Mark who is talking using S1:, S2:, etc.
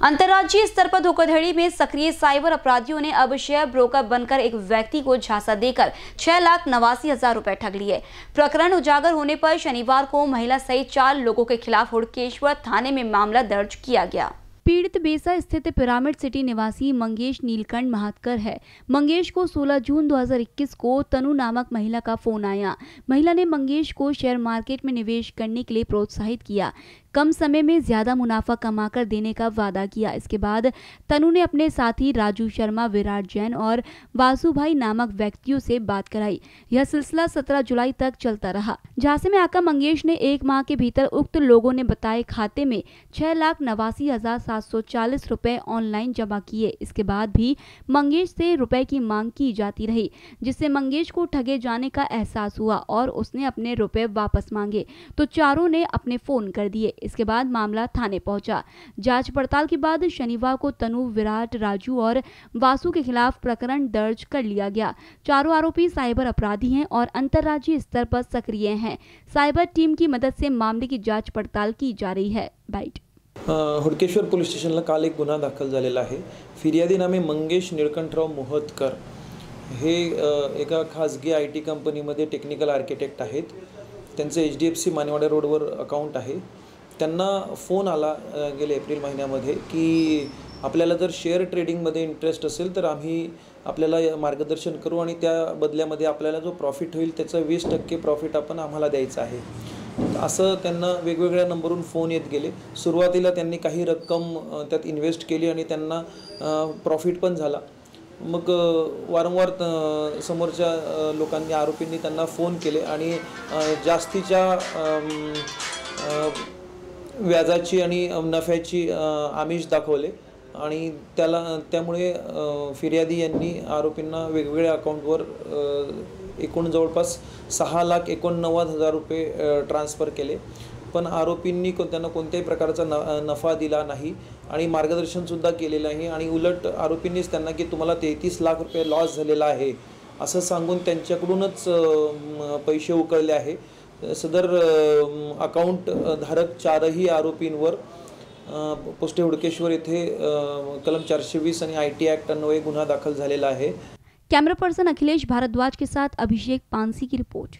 S1: अंतर्राज्यीय स्तर पर धोखाधड़ी में सक्रिय साइबर अपराधियों ने अब शेयर ब्रोकर बनकर एक व्यक्ति को झांसा देकर छह लाख नवासी हज़ार रुपए ठग लिए। प्रकरण उजागर होने पर शनिवार को महिला सहित चार लोगों के खिलाफ हुड़केश्वर थाने में मामला दर्ज किया गया। पीड़ित बेसा स्थित पिरामिड सिटी निवासी मंगेश नीलकंठ महातकर है। मंगेश को 16 जून 2021 को तनु नामक महिला का फ़ोन आया। महिला ने मंगेश को शेयर मार्केट में निवेश करने के लिए प्रोत्साहित किया। कम समय में ज़्यादा मुनाफा कमाकर देने का वादा किया। इसके बाद तनु ने अपने साथी राजू शर्मा, विराट जैन और वासु भाई नामक व्यक्तियों से बात कराई। यह सिलसिला 17 जुलाई तक चलता रहा झांसे में आकर मंगेश ने एक माह के भीतर उक्त लोगों ने बताए खाते में छह लाख नवासी हज़ार सात सौ चालीस रुपए ऑनलाइन जमा किए। इसके बाद भी मंगेश से रुपए की मांग की जाती रही, जिससे मंगेश को ठगे जाने का एहसास हुआ और उसने अपने रुपए वापस मांगे। तो चारों ने अपने फ़ोन कर दिए। इसके बाद मामला थाने पहुँचा। जाँच पड़ताल के बाद शनिवार को तनु, विराट, राजू और वासु के खिलाफ प्रकरण दर्ज कर लिया गया। चारों आरोपी साइबर अपराधी हैं और अंतर्राज्यीय स्तर पर सक्रिय हैं। साइबर टीम की मदद से मामले की जाँच पड़ताल की जा रही है। बाइट।
S2: हुडकेश्वर पोलीस स्टेशनला काल एक गुन्हा दाखल झालेला आहे. फिर्यादी नामे मंगेश निळकंठराव मोहतकर. हे एका खाजगी आय टी कंपनीमध्ये टेक्निकल आर्किटेक्ट आहेत. त्यांचं H D F C Manewada रोडवर अकाउंट आहे. त्यांना फोन आला गेले एप्रिल महिन्यामध्ये की आपल्याला जर शेअर ट्रेडिंगमध्ये इंटरेस्ट असेल तर आम्ही आपल्याला मार्गदर्शन करू आणि त्या बदल्यामध्ये आपल्याला जो प्रॉफिट होईल त्याचं वीस टक्के प्रॉफिट आपण आम्हाला द्यायचं आहे. असं त्यांना वेगवेगळ्या नंबरवरून फोन येत गेले. सुरुवातीला त्यांनी काही रक्कम त्यात इन्व्हेस्ट केली आणि त्यांना प्रॉफिट पण झाला. मग वारंवार समोरच्या लोकांनी आरोपींनी त्यांना फोन केले आणि जास्तीच्या व्याजाची आणि नफ्याची आमिष दाखवले. आणि त्याला त्यामुळे फिर्यादी यांनी आरोपींना वेगवेगळ्या अकाउंटवर एकूण जवळपास सहा लाख एकोणनव्वद हजार रुपये ट्रान्सफर केले. पण आरोपींनी को त्यांना कोणत्याही प्रकारचा न नफा दिला नाही आणि मार्गदर्शनसुद्धा केलेलं नाही. आणि उलट आरोपींनीच त्यांना की तुम्हाला तेहतीस लाख रुपये लॉस झालेला आहे असं सांगून त्यांच्याकडूनच पैसे उकळले आहे. सदर अकाउंट धारक चारही आरोपींवर पोस्टे हुडकेश्वर येथे कलम चारशे वीस आणि आय टी ॲक्ट अन्वये गुन्हा दाखल झालेला आहे.
S1: कैमरा पर्सन अखिलेश भारद्वाज के साथ अभिषेक पानसी की रिपोर्ट.